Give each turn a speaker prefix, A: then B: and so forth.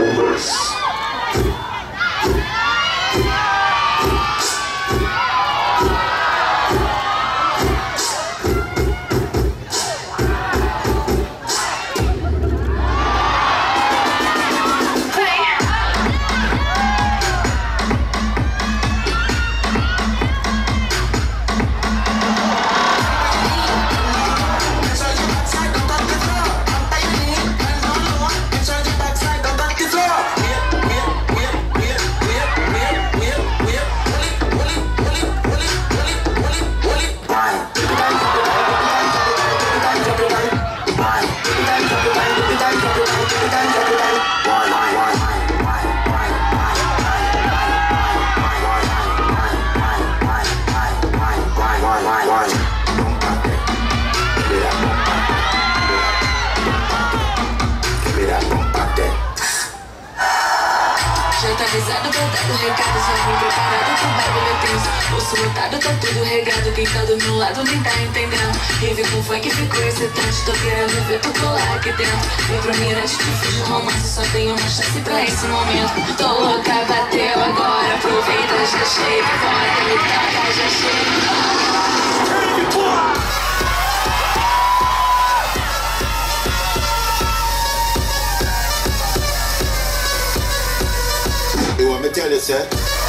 A: Elvis. Atualizado, botado, recado, já vim preparado com bagulho tenso Bolso lotado, tá tudo regado Quem tá do meu lado nem tá entendendo. Vive com funk, ficou excitante Tô querendo ver tu colar aqui dentro. Vem pro mirante, te fiz um romance Só tenho uma chance pra esse momento. Tô louca, bateu agora Aproveita, já chega Bora, me toca, já chega
B: later, sir.